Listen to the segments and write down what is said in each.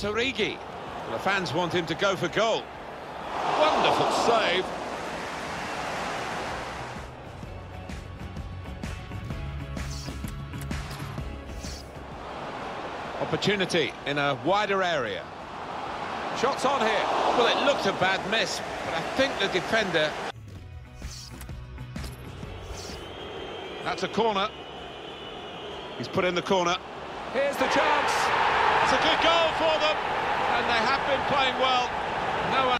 That's Origi. The fans want him to go for goal. Wonderful save. Opportunity in a wider area. Shots on here. Well, it looked a bad miss, but I think the defender... That's a corner. He's put in the corner. Here's the chance. It's a good goal for them. And they have been playing well. No one...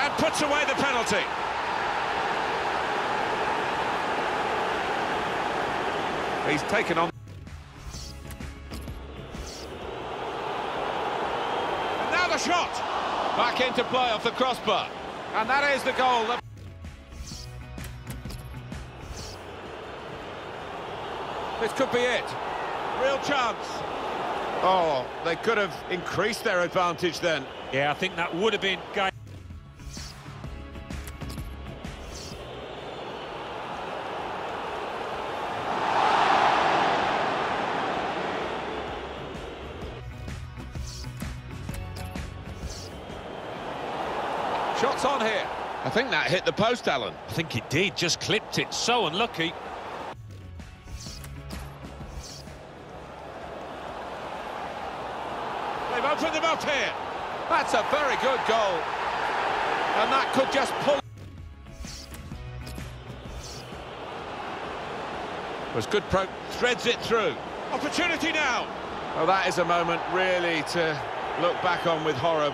And puts away the penalty. He's taken on. And now the shot. Back into play off the crossbar. And that is the goal. This could be it. Real chance. Oh, they could have increased their advantage then. Yeah, I think that would have been... Shots on here. I think that hit the post, Alan. I think it did, just clipped it. So unlucky. They've opened them up here. That's a very good goal. And that could just pull... Was good pro... Threads it through. Opportunity now. Well, that is a moment really to look back on with horror.